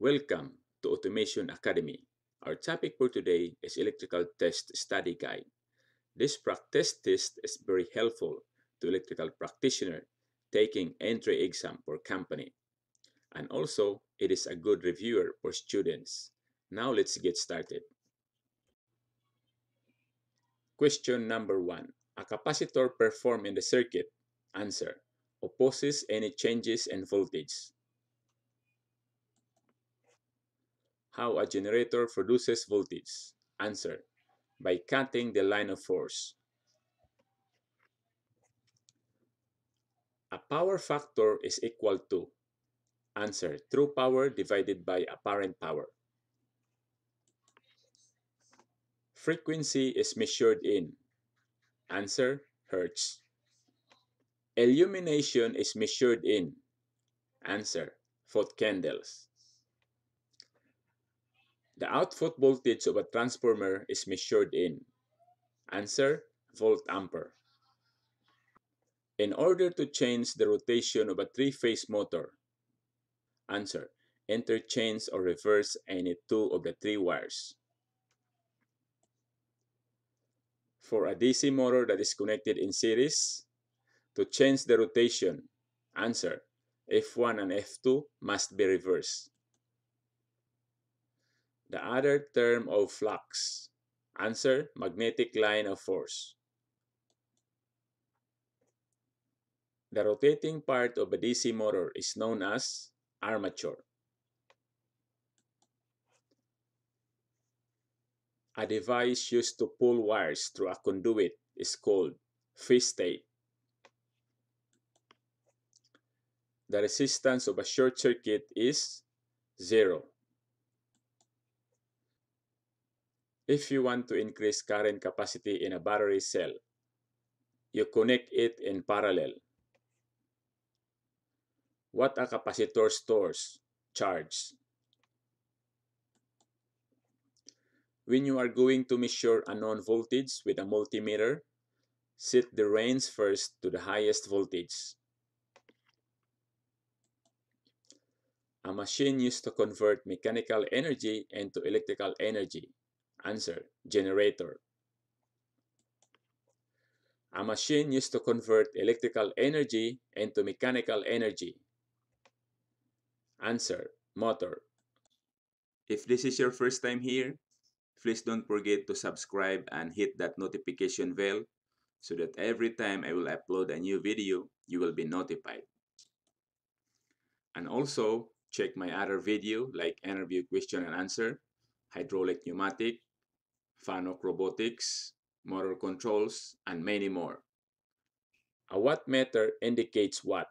Welcome to Automation Academy. Our topic for today is Electrical Test Study Guide. This practice test is very helpful to electrical practitioner taking entry exam for company. And also, it is a good reviewer for students. Now let's get started. Question number one. A capacitor performed in the circuit. Answer. Opposes any changes in voltage. How a generator produces voltage. Answer. By cutting the line of force. A power factor is equal to Answer. True power divided by apparent power. Frequency is measured in Answer. Hertz. Illumination is measured in Answer. Foot candles. The output voltage of a transformer is measured in Answer. Volt ampere. In order to change the rotation of a three-phase motor, Answer. Interchange or reverse any two of the three wires. For a DC motor that is connected in series, to change the rotation, answer, F1 and F2 must be reversed. The other term of flux, answer, magnetic line of force. The rotating part of a DC motor is known as armature. A device used to pull wires through a conduit is called fish tape. The resistance of a short circuit is zero. If you want to increase current capacity in a battery cell, you connect it in parallel what a capacitor stores charge. When you are going to measure a known voltage with a multimeter, set the range first to the highest voltage. A machine used to convert mechanical energy into electrical energy. Answer, generator. A machine used to convert electrical energy into mechanical energy. Answer, motor. If this is your first time here, please don't forget to subscribe and hit that notification bell so that every time I will upload a new video, you will be notified. And also, check my other video like interview question and answer, hydraulic pneumatic, FANUC robotics, motor controls, and many more. A wattmeter indicates what?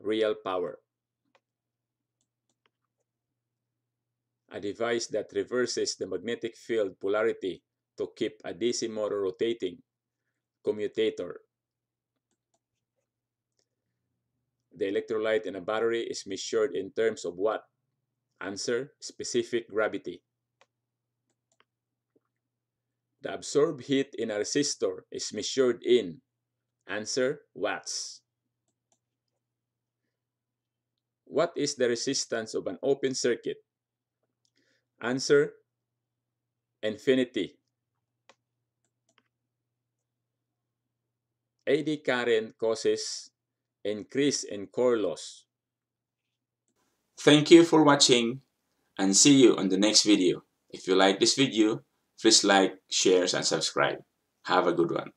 Real power. a device that reverses the magnetic field polarity to keep a DC motor rotating, commutator. The electrolyte in a battery is measured in terms of what? Answer, specific gravity. The absorbed heat in a resistor is measured in Answer, watts. What is the resistance of an open circuit? Answer, infinity. eddy current causes increase in core loss. Thank you for watching and see you on the next video. If you like this video, please like, share, and subscribe. Have a good one.